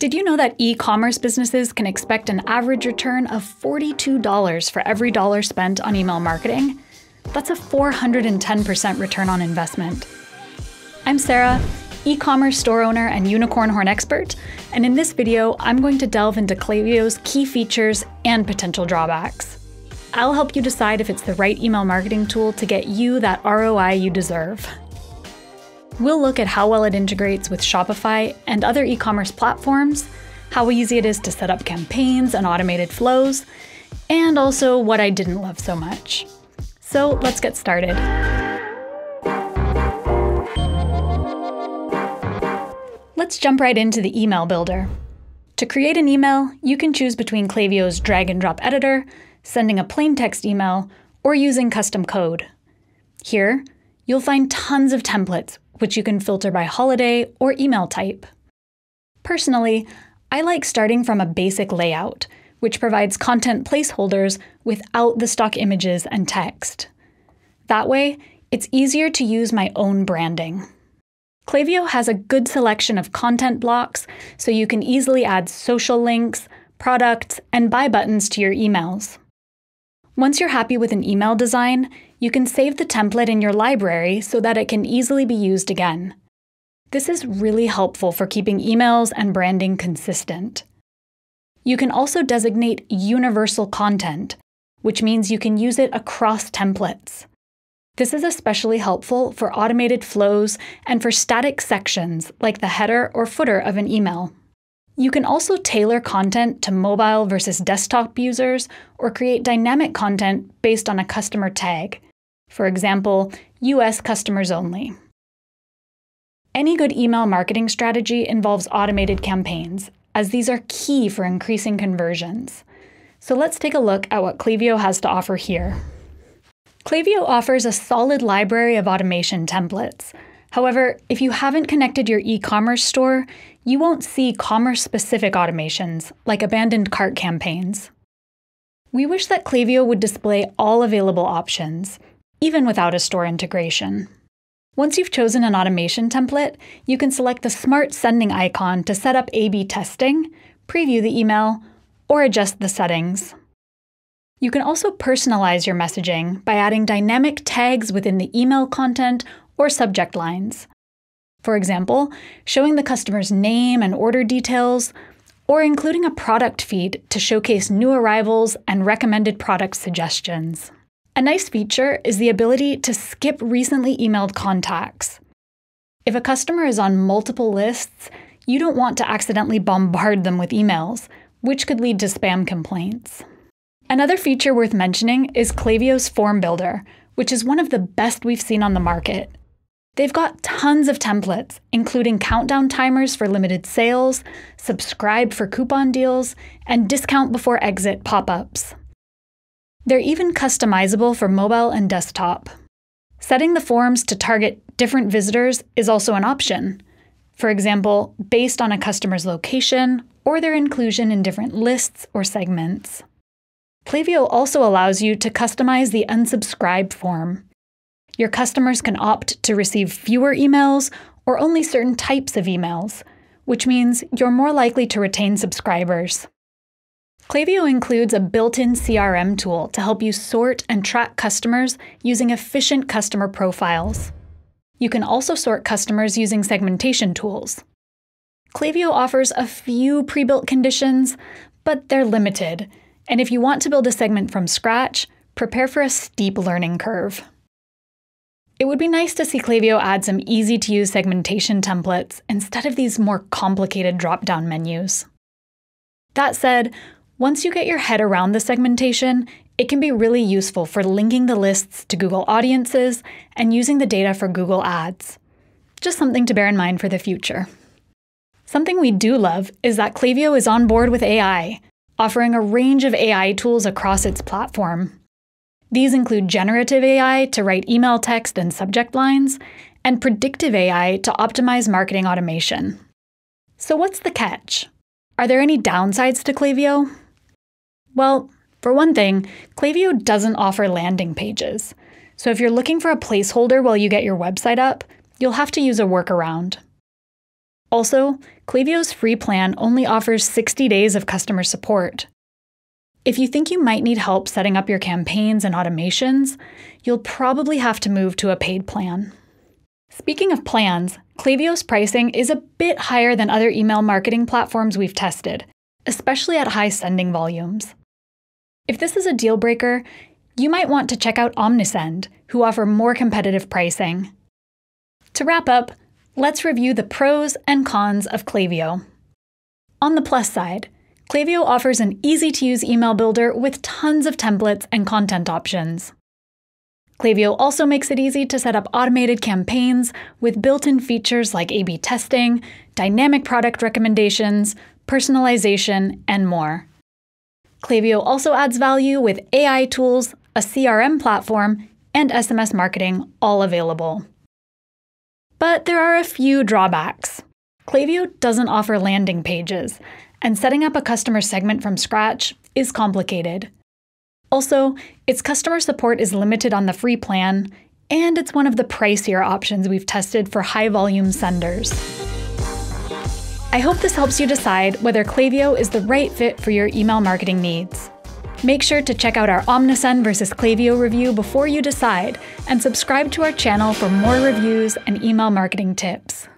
Did you know that e commerce businesses can expect an average return of $42 for every dollar spent on email marketing? That's a 410% return on investment. I'm Sarah, e commerce store owner and unicorn horn expert, and in this video, I'm going to delve into Klaviyo's key features and potential drawbacks. I'll help you decide if it's the right email marketing tool to get you that ROI you deserve. We'll look at how well it integrates with Shopify and other e commerce platforms, how easy it is to set up campaigns and automated flows, and also what I didn't love so much. So let's get started. Let's jump right into the email builder. To create an email, you can choose between Klaviyo's drag and drop editor, sending a plain text email, or using custom code. Here, you'll find tons of templates which you can filter by holiday or email type. Personally, I like starting from a basic layout, which provides content placeholders without the stock images and text. That way, it's easier to use my own branding. Klaviyo has a good selection of content blocks, so you can easily add social links, products, and buy buttons to your emails. Once you're happy with an email design, you can save the template in your library so that it can easily be used again. This is really helpful for keeping emails and branding consistent. You can also designate universal content, which means you can use it across templates. This is especially helpful for automated flows and for static sections like the header or footer of an email. You can also tailor content to mobile versus desktop users or create dynamic content based on a customer tag. For example, US customers only. Any good email marketing strategy involves automated campaigns, as these are key for increasing conversions. So let's take a look at what Klaviyo has to offer here. Klaviyo offers a solid library of automation templates. However, if you haven't connected your e commerce store, you won't see commerce specific automations like abandoned cart campaigns. We wish that Klaviyo would display all available options, even without a store integration. Once you've chosen an automation template, you can select the Smart Sending icon to set up A B testing, preview the email, or adjust the settings. You can also personalize your messaging by adding dynamic tags within the email content or subject lines. For example, showing the customer's name and order details, or including a product feed to showcase new arrivals and recommended product suggestions. A nice feature is the ability to skip recently emailed contacts. If a customer is on multiple lists, you don't want to accidentally bombard them with emails, which could lead to spam complaints. Another feature worth mentioning is Klaviyo's Form Builder, which is one of the best we've seen on the market. They've got tons of templates, including countdown timers for limited sales, subscribe for coupon deals, and discount before exit pop ups. They're even customizable for mobile and desktop. Setting the forms to target different visitors is also an option. For example, based on a customer's location or their inclusion in different lists or segments. Klaviyo also allows you to customize the unsubscribe form. Your customers can opt to receive fewer emails or only certain types of emails, which means you're more likely to retain subscribers. Klaviyo includes a built in CRM tool to help you sort and track customers using efficient customer profiles. You can also sort customers using segmentation tools. Klaviyo offers a few pre built conditions, but they're limited, and if you want to build a segment from scratch, prepare for a steep learning curve. It would be nice to see Klaviyo add some easy to use segmentation templates instead of these more complicated drop down menus. That said, once you get your head around the segmentation, it can be really useful for linking the lists to Google Audiences and using the data for Google Ads. Just something to bear in mind for the future. Something we do love is that Klaviyo is on board with AI, offering a range of AI tools across its platform. These include generative AI to write email text and subject lines, and predictive AI to optimize marketing automation. So, what's the catch? Are there any downsides to Klaviyo? Well, for one thing, Klaviyo doesn't offer landing pages. So, if you're looking for a placeholder while you get your website up, you'll have to use a workaround. Also, Klaviyo's free plan only offers 60 days of customer support. If you think you might need help setting up your campaigns and automations, you'll probably have to move to a paid plan. Speaking of plans, Klaviyo's pricing is a bit higher than other email marketing platforms we've tested, especially at high sending volumes. If this is a deal breaker, you might want to check out Omnisend, who offer more competitive pricing. To wrap up, let's review the pros and cons of Klaviyo. On the plus side, Klaviyo offers an easy to use email builder with tons of templates and content options. Klaviyo also makes it easy to set up automated campaigns with built in features like A B testing, dynamic product recommendations, personalization, and more. Klaviyo also adds value with AI tools, a CRM platform, and SMS marketing all available. But there are a few drawbacks. Klaviyo doesn't offer landing pages, and setting up a customer segment from scratch is complicated. Also, its customer support is limited on the free plan, and it's one of the pricier options we've tested for high volume senders. I hope this helps you decide whether Klaviyo is the right fit for your email marketing needs. Make sure to check out our Omnisend versus Klaviyo review before you decide, and subscribe to our channel for more reviews and email marketing tips.